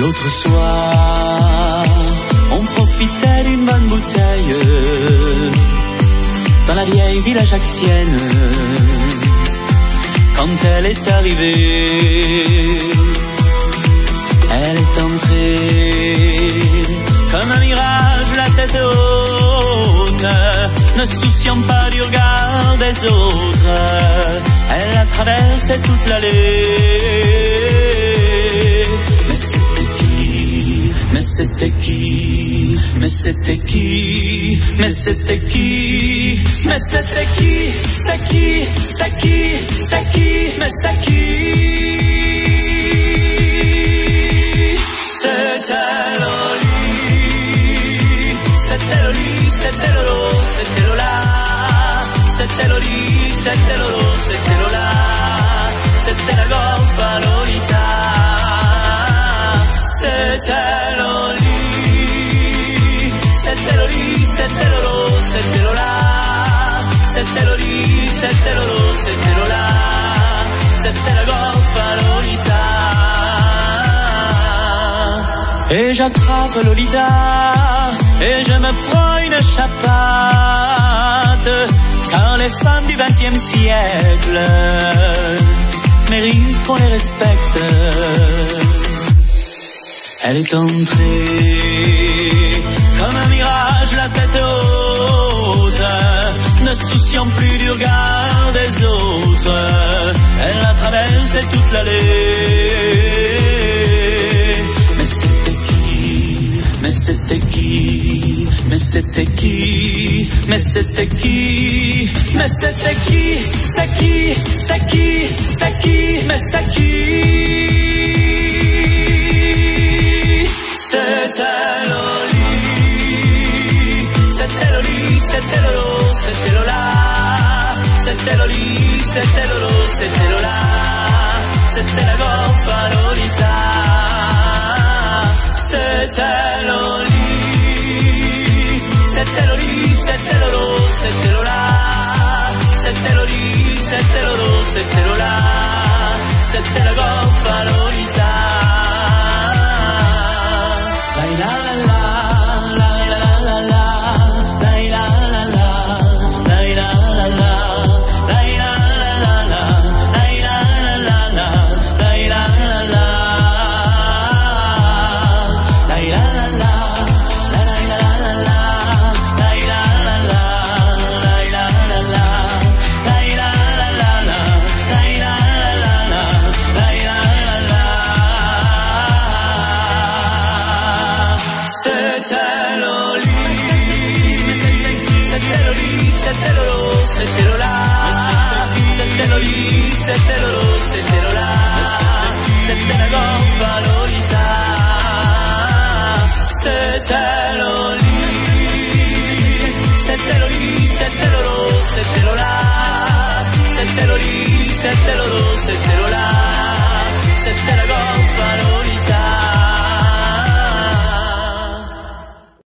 L'autre soir, on profitait d'une bonne bouteille dans la vieille ville ajaxienne. Quand elle est arrivée, elle est entrée comme un mirage, la tête haute, ne souciant pas du regard des autres. Elle a traversé toute l'allée. Meseteki, meseteki, meseteki, meseteki, seki, seki, seki, meseteki. Setelori, setelori, setelo, setelola, setelori, seteloro. C'était Lolo C'était Lola C'était la golfa Lolita. Et j'attrape Lolita. Et je me prends une chapate. Car les femmes du XXe siècle méritent qu'on les respecte. Elle est entrée comme un mirage, la tête haute, ne souciant plus du regard des autres. Elle a traversé toute l'allée. Mais c'était qui? Mais c'était qui? Mais c'était qui? Mais c'était qui? Mais c'était qui? C'est qui? C'est qui? C'est qui? Mais c'est qui? C'était Loli C'était Loli C'était Lolo C'était setteloli, settelolo, settelola, settela gonfarolità, setteloli, setteloli, settelolo, settelola, setteloli, settelolo, settelola, settela gonfarolità. La la la la. setterò, setterò là, setterò lì, setterò, setterò là, setterò goffa l'orità, setterò lì, setterò lì, setterò, setterò là, setterò lì, setterò